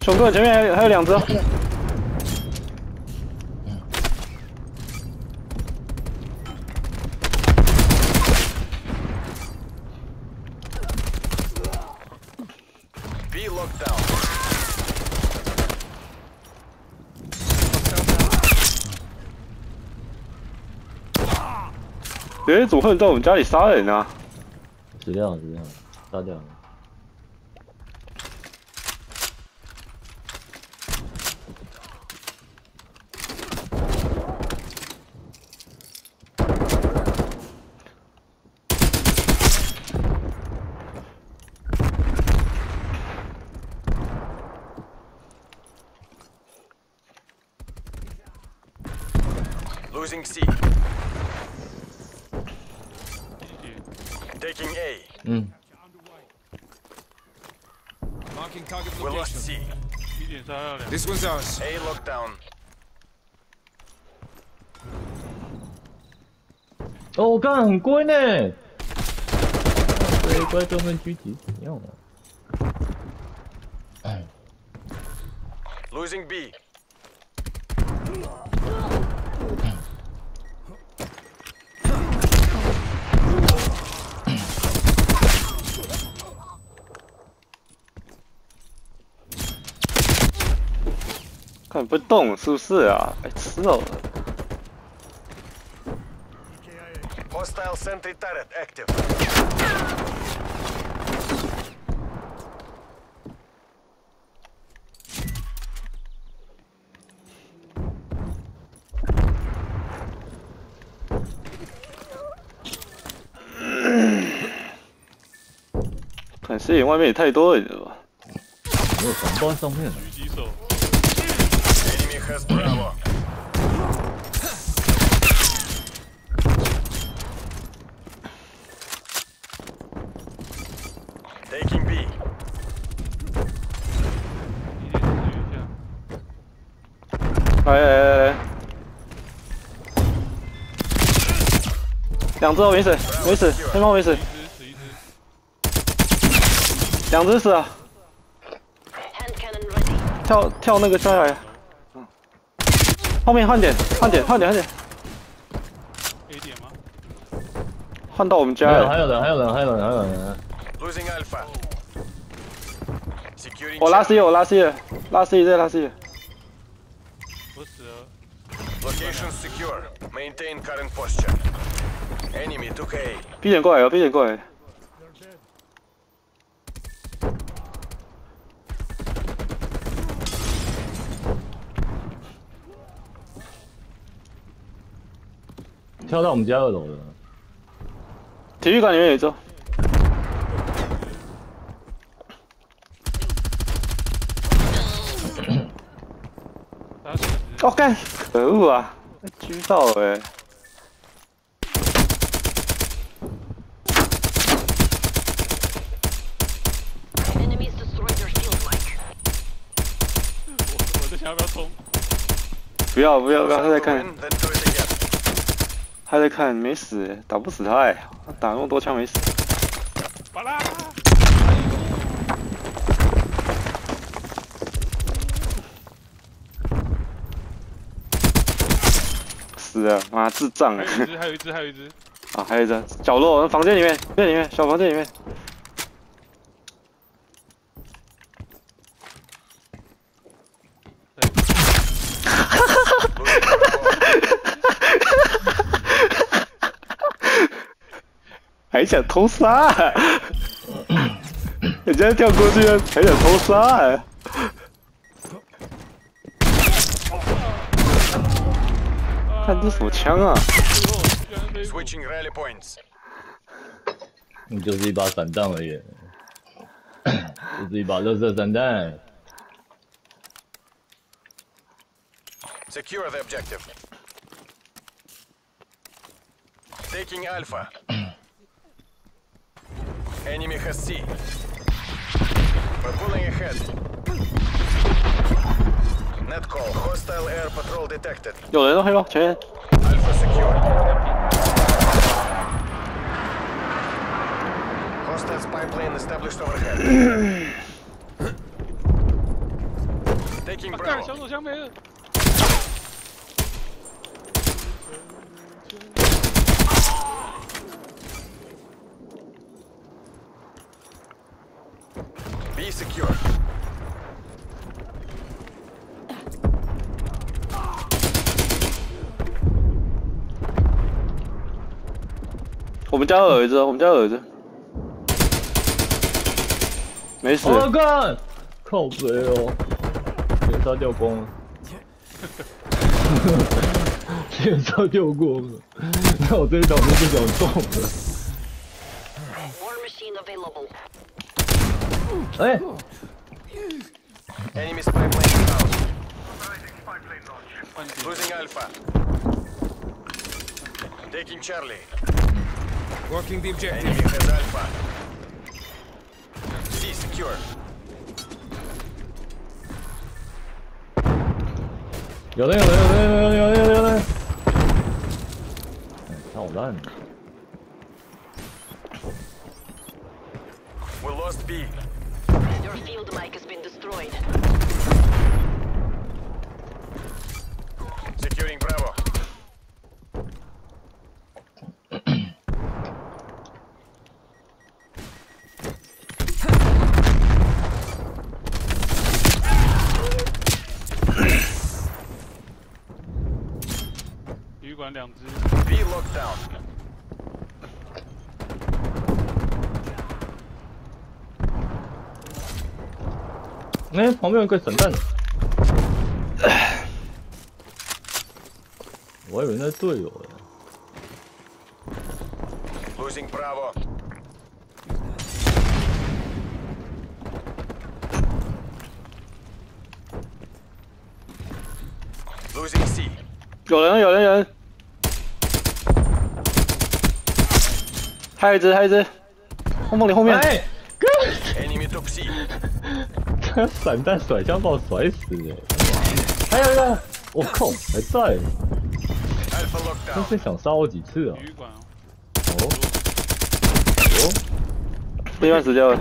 熊哥前面还有还有两只哦。B locked down. 诶，怎么会在我们家里杀人啊？死掉了，死掉了，杀掉了。Losing C. Taking A. 嗯，Marking target We lost location. C. 一点杀到两，This one's ours. A locked down. 哦，我刚刚很龟呢。龟龟都跟狙击一样啊。哎，Losing B. 看不动是不是啊？白痴哦！Hostile sentry turret active. 看视野外面也太多了，你知道吧？没有防爆上面。狙击手，Enemy has Bravo. Taking B. 哎哎哎，两只哦，没死，没死，前方没死，两只死啊！跳跳那个下来，后面换点，换点，换点，换点，A 点吗？换到我们家还有，了。还有人，还有人，还有人，还有人。Losing Alpha. 我拉. C，我拉 C 了，拉 C 再拉 C 了。我死了，Location secure. Maintain current posture. Enemy took A. B 点过来哦，B 点过来。跳到我们家二楼了。体育馆里面有一只。打死一只，哦干，可恶啊！被狙到哎.我我在想要不要冲？不要不要不要，他在看，他在看，没死、欸，打不死他哎、他打那么多枪没死。巴拉，死了，妈智障哎、还有一只，还有一只，还有一只，啊，还有一只角落，房间里面，这里面小房间里面。想偷杀、啊？人家跳过去，还想偷杀、啊？看这什么枪啊？Switching rally points. 你就是一把散弹而已，就是一把热色散弹。Secure the objective. Taking Alpha. Enemy has C. We're pulling ahead. Net call. Hostile air patrol detected. 有人哦，黑豹前面。 Alpha secured. Hostile spy plane established overhead. Taking 干， Bravo. 小手枪没了。 Be secure. 我们家有儿子哦，我们家有儿子，没死。我干，靠背哦，脸杀掉光了，脸杀掉光了，那我这一场就不想动了。War machine available. 哎、Enemy spy plane down. 换点 Losing Alpha. Taking Charlie. Working the objective. Enemy has Alpha. C secure. 有人有人有人有人有人有人有人，操烂了。We lost B. Your field mic has been destroyed. Securing Bravo. B 旅馆两只，B locked down. 哎、旁边有个散弹，我还以为那队友呢。Losing Bravo. Losing C. 有人有人有人，还有一只还有一只，后梦里后面，哎，Enemy took C. 散弹甩枪把我甩死了。还有一个，我靠，还在。真是想杀我几次啊？哦，哦，不一般死掉了。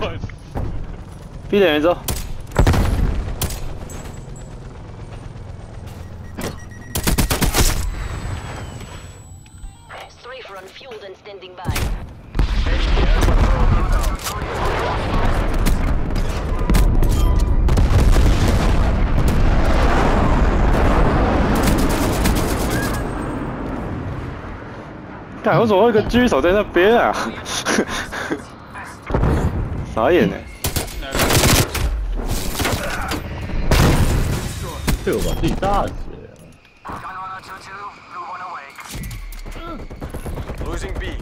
闭眼之后。Fueled and standing by. 看为什么有一个狙手在那边啊？傻眼呢。队友把自己炸死了。Losing B.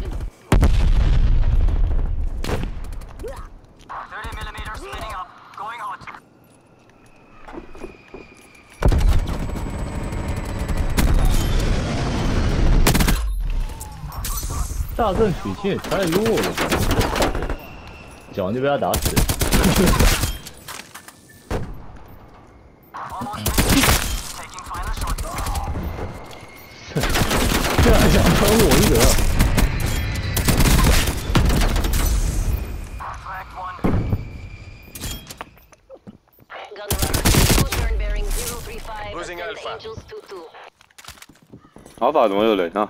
大圣娶亲也太弱了。吧脚就被他打死。嗯好的这还想我一个？阿发怎么又人啊？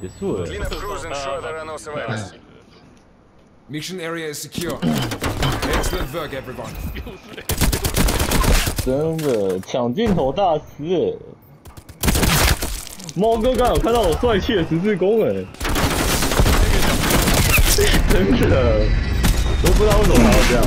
结束了。Clean up crews and ensure there are no survivors. Mission area is secure. Excellent work, everyone. 真的抢镜头大师哎！猫哥刚有看到我帅气的十字弓哎，真的，都不知道为什么还要这样。